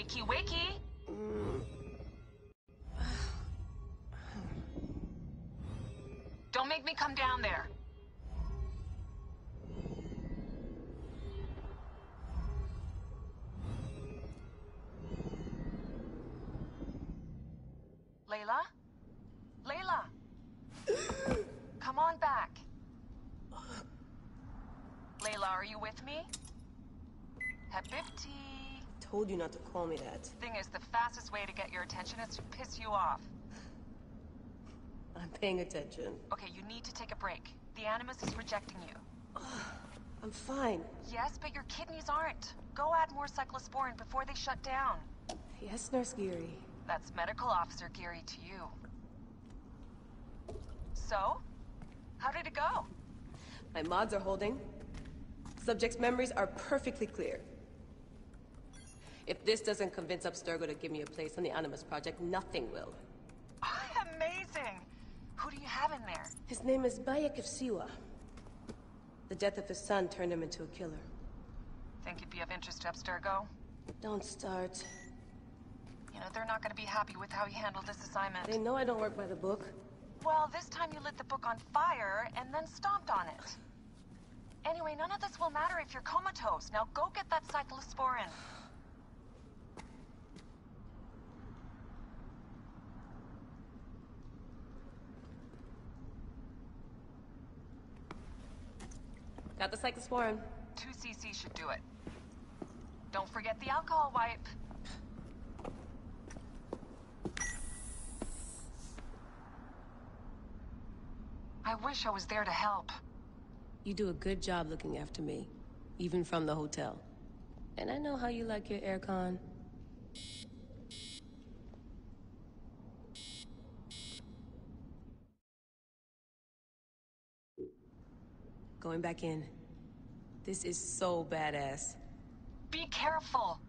Wakey, wakey! Don't make me come down there. Layla? Layla! Come on back. Layla, are you with me? Habibti. Told you not to call me that. Thing is, the fastest way to get your attention is to piss you off. I'm paying attention. Okay, you need to take a break. The Animus is rejecting you. I'm fine. Yes, but your kidneys aren't. Go add more cyclosporin before they shut down. Yes, Nurse Geary. That's Medical Officer Geary to you. So? How did it go? My mods are holding. Subject's memories are perfectly clear. If this doesn't convince Abstergo to give me a place on the Animus Project, nothing will. Amazing! Who do you have in there? His name is Bayek of Siwa. The death of his son turned him into a killer. Think he'd be of interest to Abstergo? Don't start. You know, they're not gonna be happy with how he handled this assignment. They know I don't work by the book. Well, this time you lit the book on fire and then stomped on it. Anyway, none of this will matter if you're comatose. Now go get that cyclosporin. Got the cyclosporin. 2 cc should do it. Don't forget the alcohol wipe. I wish I was there to help. You do a good job looking after me, even from the hotel. And I know how you like your aircon. Going back in. This is so badass. Be careful.